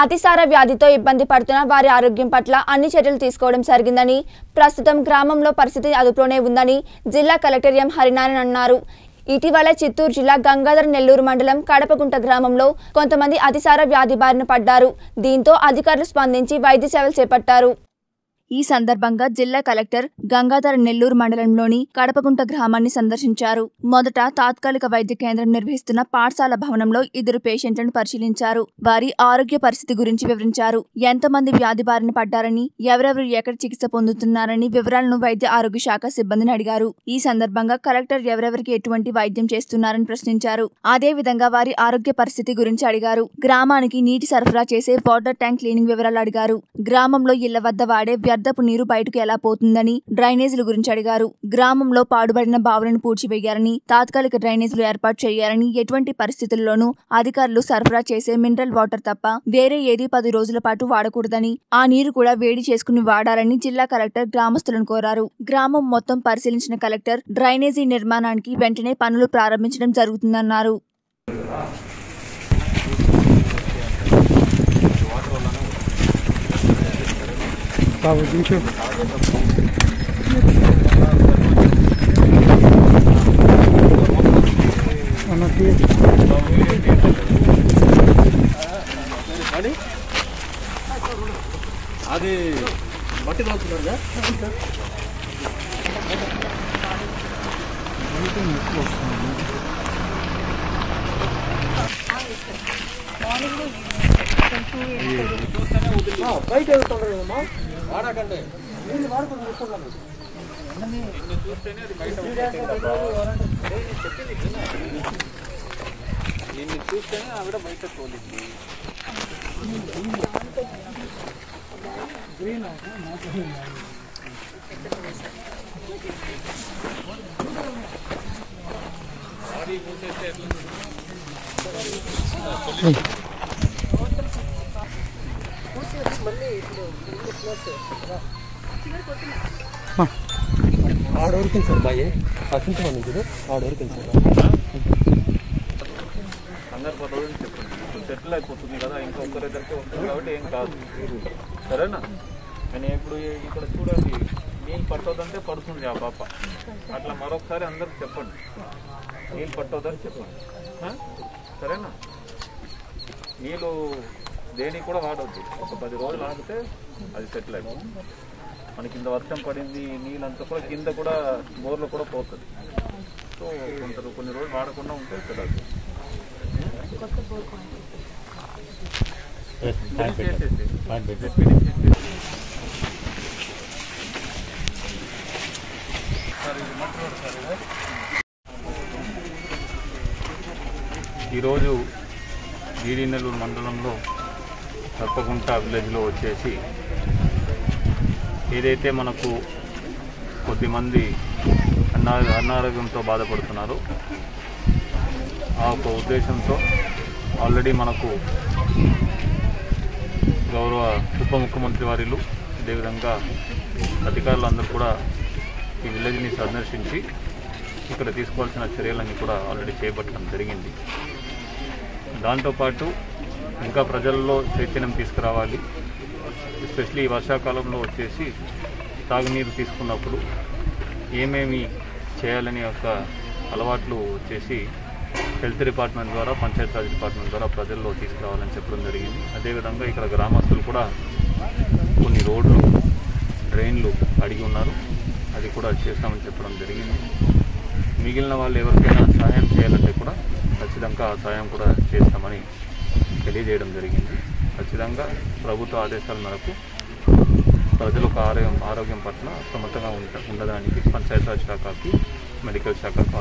అతిసార వ్యాధితో ఇబ్బంది పడుతున్న వారి ఆరోగ్యం పట్ల అన్ని చర్యలు తీసుకోవడం జరిగిందని ప్రస్తుతం గ్రామంలో పరిస్థితి అదుపులోనే ఉందని జిల్లా కలెక్టర్ ఎం. హరినారాయణ అన్నారు. ఇటీవల చిత్తూరు జిల్లా గంగాధర నెల్లూరు మండలం కడపగుంట గ్రామంలో కొంతమంది అతిసార వ్యాధి బారిన పడ్డారు. దీంతో అధికారులు స్పందించి వైద్య సేవలు చేపట్టారు. ఈ సందర్భంగా జిల్లా కలెక్టర్ గంగాధర నెల్లూరు మండలంలోని కడపగుంట గ్రామాన్ని సందర్శించారు. మొదట తాత్కాలిక వైద్య కేంద్రం నిర్వహిస్తున్న పాఠశాల భవనంలో ఇద్దరు పేషెంట్లను పరిశీలించారు. వారి ఆరోగ్య పరిస్థితి గురించి వివరించారు. ఎంతమంది వ్యాధి బారిన పడ్డారని ఎవరెవరు ఎక్కడ చికిత్స పొందుతున్నారని వివరాలను వైద్య ఆరోగ్య శాఖ సిబ్బందిని అడిగారు. ఈ సందర్భంగా కలెక్టర్ ఎవరెవరికి ఎటువంటి వైద్యం చేస్తున్నారని ప్రశ్నించారు. అదే విధంగా వారి ఆరోగ్య పరిస్థితి గురించి అడిగారు. గ్రామానికి నీటి సరఫరా చేసే వాటర్ ట్యాంక్ క్లీనింగ్ వివరాలు అడిగారు. గ్రామంలో ఇళ్ళ వద్ద వాడే వ్యర్థపు నీరు బయటకు ఎలా పోతుందని డ్రైనేజీల గురించి అడిగారు. గ్రామంలో పాడుబడిన బావులను పూడ్చివేయాలని తాత్కాలిక డ్రైనేజీలు ఏర్పాటు చేయాలని ఎటువంటి పరిస్థితుల్లోనూ అధికారులు సరఫరా చేసే మినరల్ వాటర్ తప్ప వేరే ఏది పది రోజుల పాటు వాడకూడదని ఆ నీరు కూడా వేడి చేసుకుని వాడాలని జిల్లా కలెక్టర్ గ్రామస్తులను కోరారు. గ్రామం మొత్తం పరిశీలించిన కలెక్టర్ డ్రైనేజీ నిర్మాణానికి వెంటనే పనులు ప్రారంభించడం జరుగుతుందన్నారు. బాబు దించు మనకి అని అది మట్టి తోలుతున్నారుగా బయట వెళ్తుండమ్మా వాడకండి నీళ్ళు వాడుకొని కూర్చున్నాను నిన్ను చూస్తేనే ఆవిడ బయట తోలింది ఆడవరకు సార్ బాయ్ అసలు నుంచి ఆడవరకు సార్ అందరు పది రోజులు చెప్పండి సెటిల్ అయిపోతుంది కదా ఇంకా ఒక్కరిద్దరికే వస్తుంది కాబట్టి ఏం కాదు సరేనా కానీ ఇప్పుడు ఇక్కడ చూడండి నీళ్ళు పట్టవద్దంటే పడుతుంది ఆ పాప అట్లా మరొకసారి అందరికి చెప్పండి నీళ్ళు పట్టవద్దని చెప్పండి సరేనా? నీళ్ళు దేనికి కూడా వాడొద్దు. ఒక పది రోజులు ఆగితే అది సెటిల్ అయిపోతుంది. మనకి కింద వర్షం పడింది నీళ్ళంతా కూడా కింద కూడా బోర్లు కూడా పోతుంది సో కొంత కొన్ని రోజులు వాడకుండా ఉంటే తెలియదు ఈరోజు జీడినెల్లూరు మండలంలో తప్పకుంట విలేజ్లో వచ్చేసి ఏదైతే మనకు కొద్దిమంది అన్నా అనారోగ్యంతో బాధపడుతున్నారో ఆ ఒక ఉద్దేశంతో ఆల్రెడీ మనకు గౌరవ ఉప ముఖ్యమంత్రి వారిలు అదేవిధంగా అధికారులు అందరూ కూడా ఈ విలేజ్ని సందర్శించి ఇక్కడ తీసుకోవాల్సిన చర్యలన్నీ కూడా ఆల్రెడీ చేపట్టడం జరిగింది. దాంతోపాటు ఇంకా ప్రజల్లో చైతన్యం తీసుకురావాలి. ఎస్పెషలీ వర్షాకాలంలో వచ్చేసి తాగునీరు తీసుకున్నప్పుడు ఏమేమి చేయాలని ఒక అలవాట్లు వచ్చేసి హెల్త్ డిపార్ట్మెంట్ ద్వారా పంచాయతీరాజ్ డిపార్ట్మెంట్ ద్వారా ప్రజల్లో తీసుకురావాలని చెప్పడం జరిగింది. అదేవిధంగా ఇక్కడ గ్రామస్తులు కూడా కొన్ని రోడ్లు డ్రైన్లు అడిగి ఉన్నారు. అది కూడా చేస్తామని చెప్పడం జరిగింది. మిగిలిన వాళ్ళు ఎవరికైనా సహాయం చేయాలంటే కూడా ఖచ్చితంగా ఆ సహాయం కూడా చేస్తామని తెలియజేయడం జరిగింది. ఖచ్చితంగా ప్రభుత్వ ఆదేశాల మేరకు ప్రజలకు ఆరోగ్యం ఆరోగ్యం పట్ల సమర్థంగా ఉండ ఉండడానికి పంచాయతీరాజ్ శాఖకి మెడికల్ శాఖకు